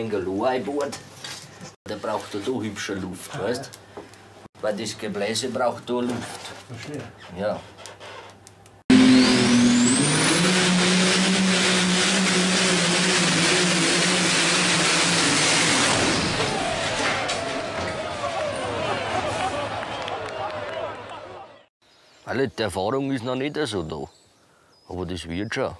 ein Galor einbaut. Der braucht er da hübsche Luft, ah, weißt Weil das Gebläse braucht da Luft. Verstehe. Ja. Alle, die Erfahrung ist noch nicht so da. Aber das wird schon.